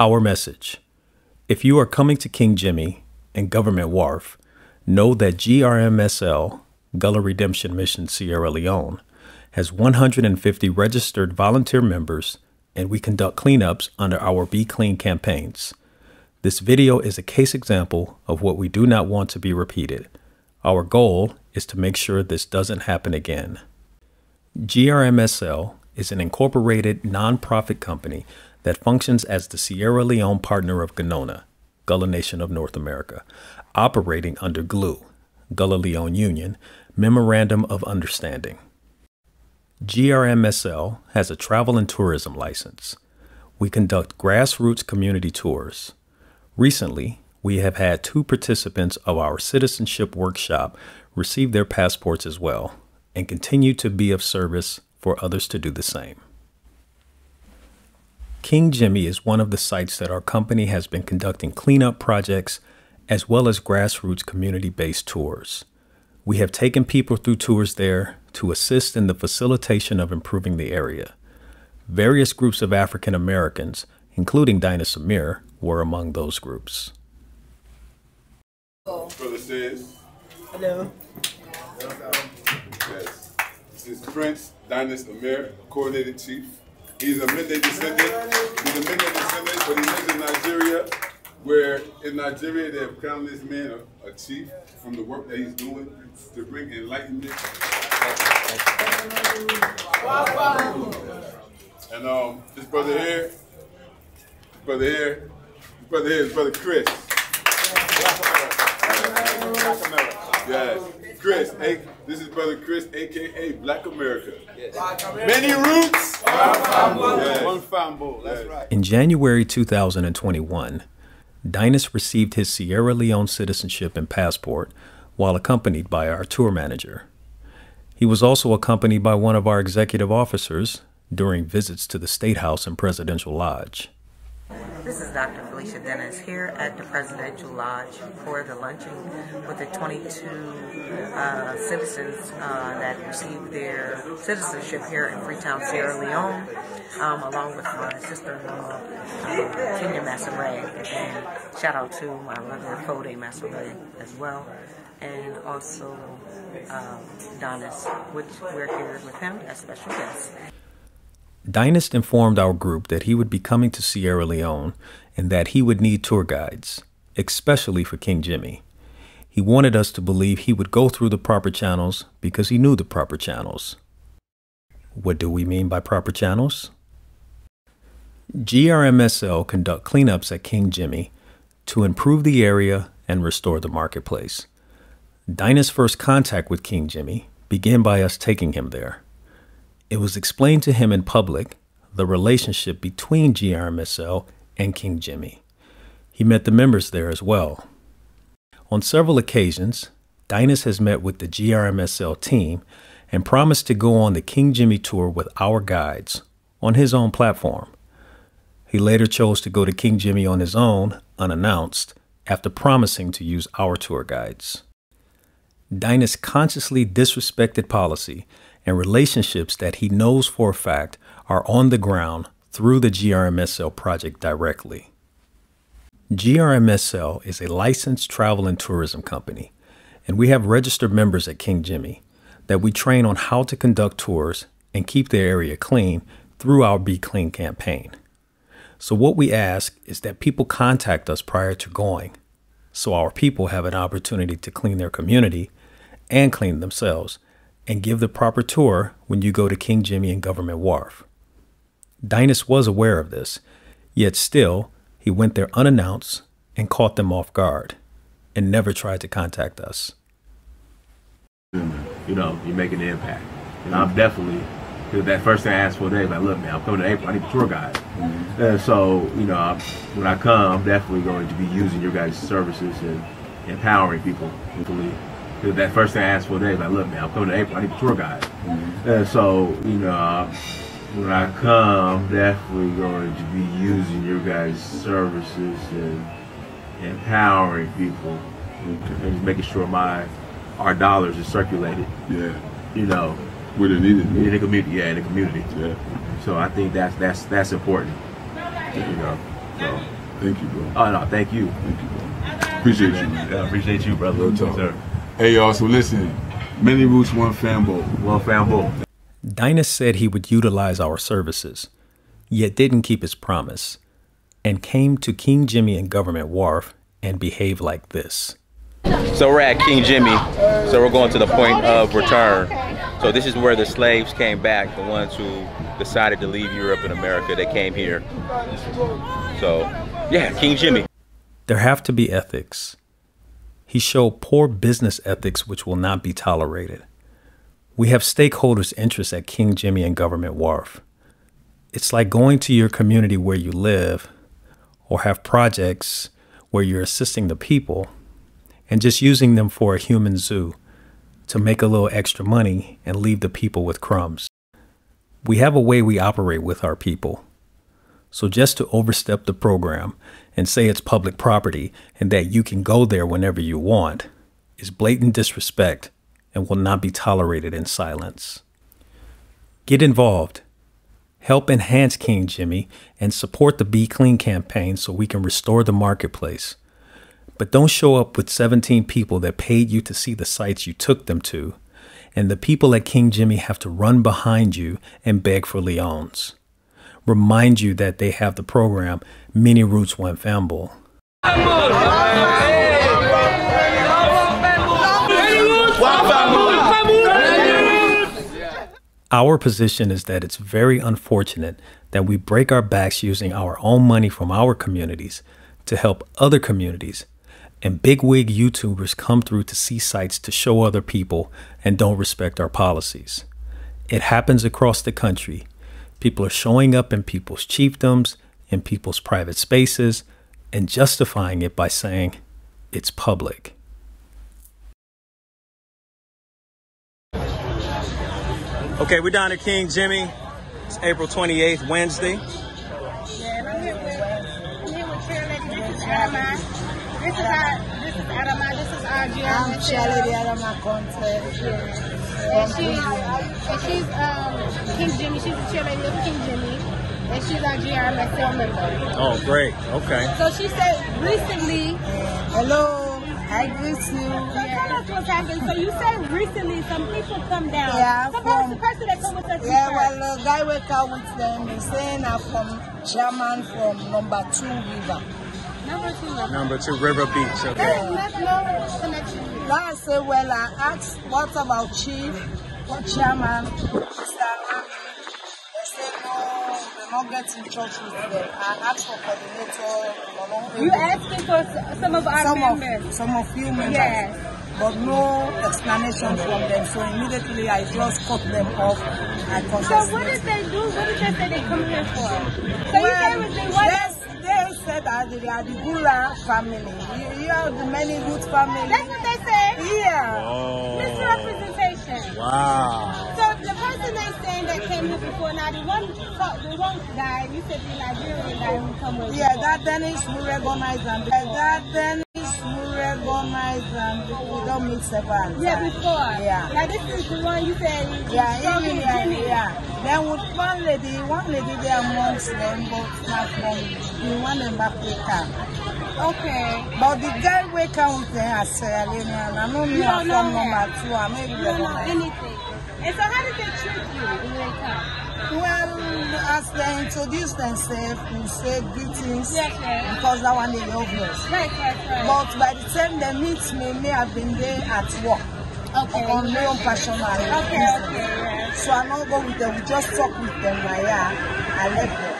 Our message If you are coming to King Jimmy and Government Wharf, know that GRMSL, Gullah Redemption Mission Sierra Leone, has 150 registered volunteer members and we conduct cleanups under our Be Clean campaigns. This video is a case example of what we do not want to be repeated. Our goal is to make sure this doesn't happen again. GRMSL is an incorporated nonprofit company that functions as the Sierra Leone partner of GNONA, Gullah Nation of North America, operating under GLUE, Gullah Leone Union, Memorandum of Understanding. GRMSL has a travel and tourism license. We conduct grassroots community tours. Recently, we have had two participants of our citizenship workshop receive their passports as well and continue to be of service for others to do the same. King Jimmy is one of the sites that our company has been conducting cleanup projects as well as grassroots community based tours. We have taken people through tours there to assist in the facilitation of improving the area. Various groups of African Americans, including Dynast Amir, were among those groups. Brother says. Hello. Yes. This is Prince Dynast Amir, coordinated chief. He's a Mende descendant. He's a Mende descendant, but he lives in Nigeria, where in Nigeria they have crowned this man a, a chief from the work that he's doing to bring enlightenment. And um, this brother here, brother here, brother here is brother Chris. Yes, Chris. Hey, this is brother Chris, aka Black America. Many roots. Yes. One Fambul, that's right. In January 2021, Dynast received his Sierra Leone citizenship and passport while accompanied by our tour manager. He was also accompanied by one of our executive officers during visits to the State House and Presidential Lodge. This is Dr. Felicia Dennis here at the Presidential Lodge for the luncheon with the 22 uh, citizens uh, that received their citizenship here in Freetown, Sierra Leone, um, along with my sister-in-law, Kenya Mansaray, and shout out to my mother, Foday Mansaray, as well, and also um, Dynast, which we're here with him as special guests. Dynast informed our group that he would be coming to Sierra Leone and that he would need tour guides, especially for King Jimmy. He wanted us to believe he would go through the proper channels because he knew the proper channels. What do we mean by proper channels? GRMSL conduct cleanups at King Jimmy to improve the area and restore the marketplace. Dynast's first contact with King Jimmy began by us taking him there. It was explained to him in public the relationship between GRMSL and King Jimmy. He met the members there as well. On several occasions, Dynast has met with the GRMSL team and promised to go on the King Jimmy tour with our guides on his own platform. He later chose to go to King Jimmy on his own, unannounced, after promising to use our tour guides. Dynast consciously disrespected policy and relationships that he knows for a fact are on the ground through the GRMSL project directly. GRMSL is a licensed travel and tourism company, and we have registered members at King Jimmy that we train on how to conduct tours and keep their area clean through our Be Clean campaign. So, what we ask is that people contact us prior to going so our people have an opportunity to clean their community and clean themselves and give the proper tour when you go to King Jimmy and Government Wharf. Dynast was aware of this, yet still, he went there unannounced and caught them off guard and never tried to contact us. You know, you're making an impact. And I'm definitely, because that first thing I asked for today, like, look, man, I'm coming to April, I need a tour guide. Mm-hmm. And so, you know, I'm, when I come, I'm definitely going to be using your guys' services and empowering people, hopefully, because that first thing I asked for today, like, look, man, I'm coming to April. I need a tour guide. Mm-hmm. And so, you know, when I come, I'm definitely going to be using your guys' services and empowering people and just making sure my our dollars are circulated. Yeah. You know. Where they needed. In the community, yeah, in the community. Yeah. So I think that's that's that's important. You know. So, Thank you, bro. oh no, thank you. Thank you, bro. Appreciate you, man. Yeah, I appreciate you, brother. Real talk. Sir. Hey, y'all. So listen, many roots, one fambul. One fan boy. Dynast said he would utilize our services, yet didn't keep his promise, and came to King Jimmy and Government Wharf and behaved like this. So we're at King Jimmy. So we're going to the point of return. So this is where the slaves came back, the ones who decided to leave Europe and America. They came here. So yeah, King Jimmy. There have to be ethics. He showed poor business ethics which will not be tolerated. We have stakeholders' interests at King Jimmy and Government Wharf. It's like going to your community where you live or have projects where you're assisting the people and just using them for a human zoo to make a little extra money and leave the people with crumbs. We have a way we operate with our people. So just to overstep the program and say it's public property and that you can go there whenever you want is blatant disrespect and will not be tolerated in silence. Get involved. Help enhance King Jimmy and support the Be Clean campaign so we can restore the marketplace. But don't show up with 17 people that paid you to see the sites you took them to, and the people at King Jimmy have to run behind you and beg for Leones. Remind you that they have the program Many Roots One Fambul. Our position is that it's very unfortunate that we break our backs using our own money from our communities to help other communities, and bigwig YouTubers come through to see sites to show other people and don't respect our policies. It happens across the country. People are showing up in people's chiefdoms, in people's private spaces, and justifying it by saying it's public. Okay, we're down at King Jimmy. It's April 28th, Wednesday. Yeah, and I'm here with, I'm here with cheerleader. This is Adama. This is our, this is Adama. This is our GM. I'm cheerleader Adama Conte. And she's, and she's um, King Jimmy. She's the cheerleader of King Jimmy. And she's our GRMSL member. Oh, great. Okay. So she said recently, Hello, I greet you. So tell us what's happened. So you said recently some people come down. Yeah, the from- person, the person that come with us Yeah, well, the guy wake up with them. He's saying I'm from German from number two river. Number two member. Number two, River Beach. Okay. There's no connection. Now I say, well, I asked, what about chief, what chairman, Mr. Ah. They said, no, they're not getting in touch with them. I asked for coordinator. You asking for some of our some members. of some of you members, Yes. but no explanation from them. So immediately I just cut them off. I So what did they do? What did they say they come here for? So you Well, say they what? Said that they are the Gula family. You, you are the many good family. That's what they say. Yeah. Oh. Misrepresentation. Wow. So the person they saying that came here before, now the one, the one guy, you said the Nigerian guy who come with Yeah, before. that Danish who recognize and uh, that Danish who recognize and we don't mix separate. Yeah, before. Yeah. Now this is the one you said. Yeah, even as yeah, Jimmy. yeah. Then with one lady, one lady there amongst them, but not from the one in Africa. Okay. But the guy we come with as Sierra Leonean, I You know don't from know number two, I You don't know recognize. anything. And so how did they treat you when they come? Well, as they introduce themselves, we say greetings Yes, yes. because that one is obvious. Right, right, right. But by the time they meet me, me have been there at work okay. on my own personal Okay, okay, yeah. So I not go with them. We just talk with them. Like, yeah, I left them.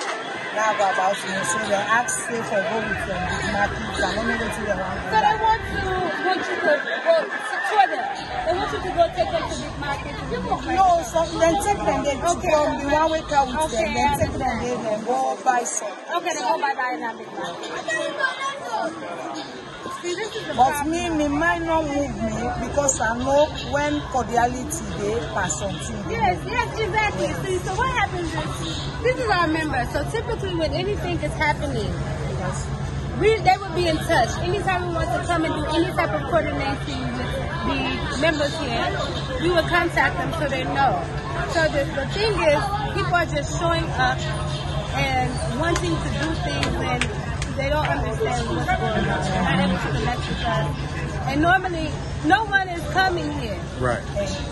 Now go about me. So they ask say for go with them with market. I don't know what they want. So they want to want you to go secure them. They want you to go take them to big different No, so then take them. They Okay. from the one out with Okay, them. Then take them. They then go buy some. Okay, they go buying that big market. See, this is the But me, me might not move me because I know when cordiality they pass something. Yes, yes, exactly. See, so what happens is, this is our members. So typically when anything is happening, we they be in touch. Anytime we want to come and do any type of coordination with the members here, we will contact them so they know. So the, the thing is, people are just showing up and wanting to do things and they don't understand what's going on. They're not able to connect with us. And normally, no one is coming here. Right.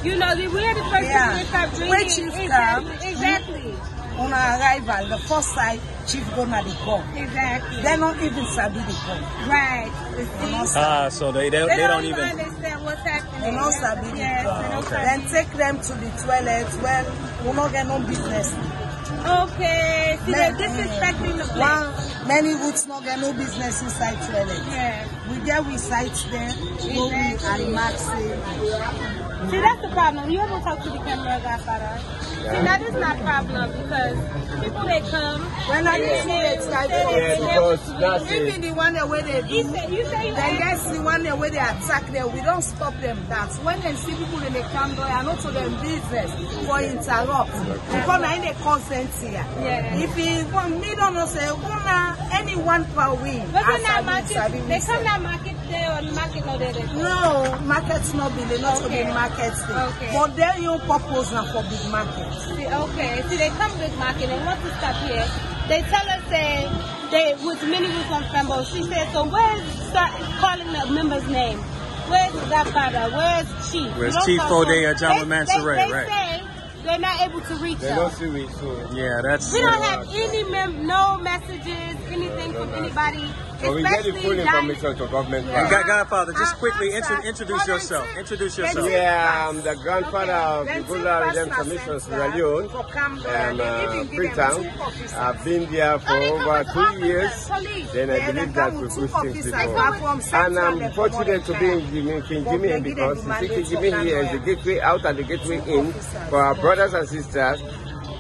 You know, we're the first Yeah. people to start drinking. When chief exactly. come, Exactly. On our arrival, the first sight, chief go na the gun. Exactly. They don't even sabi the gun. right. Ah, so they they, They, they don't even. understand what's happening. They don't sabi don't sabi. Then take them to the toilet. Well, we not get no business. Okay. See, they're disrespecting the place. One, many roots not get no business inside toilet. Yeah. We get we sites there, go we and Max say, See, that's the problem. You ever talk to the camera, See, that is not problem because people they come. When I they- see it, I they- they- Yeah, they- because that's it. even the one that where they You do, say you say you then guess the one that where they attack them, we don't stop them that. When they see people in the camp, I know to them business for interrupt. Because I a consent here. Yeah. If he want me don't know say, wanna anyone per week. Not market. They come say. not market there or market no there. there. No, markets not be they not to Okay. be markets thing. Okay. But their own purpose now for big market. See, okay. See, they come big market and want to stop here. They tell us say they with many roots on Fembo. She said, so where's start calling the member's name? Where's Godfather? Where's Chief? Where's You don't Chief call O'Day them. or John They- Mansaray, they, they right. say they're not able to reach They us. don't see me, so. Yeah, that's. We don't have any mem- no messages, anything from anybody. So we get the especially full Diamond- information to government. Yeah. part. Godfather, just Uh, quickly answer. intro- introduce yourself. Introduce yourself. Yeah, I'm the grandfather of the Then Good take Life fast Redemption and Mission center Sierra Leone. for I'm They uh, even give them Freetown. two officers. I've been there for Only over two with years. Then I They- they believe that we with push two things before. And I'm fortunate to be in Jimmy, King Jimmy they give them because the the King Jimmy here is the gateway out and the gateway in for our brothers and sisters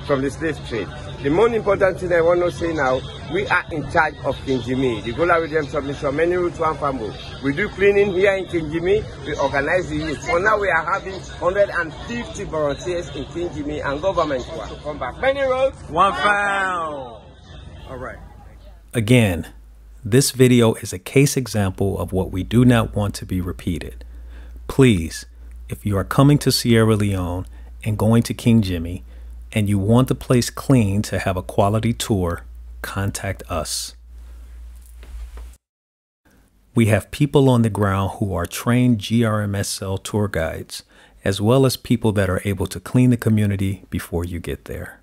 from the slave trade. The most important thing I want to say now, we are in charge of King Jimmy, the Gullah Redemption Mission, many routes one family. We do cleaning here in King Jimmy, we organize the youth. For now we are having 150 volunteers in King Jimmy and government work to come back. Many roads. One found. All right. Again, this video is a case example of what we do not want to be repeated. Please, if you are coming to Sierra Leone and going to King Jimmy and you want the place clean to have a quality tour, contact us. We have people on the ground who are trained GRMSL tour guides, as well as people that are able to clean the community before you get there.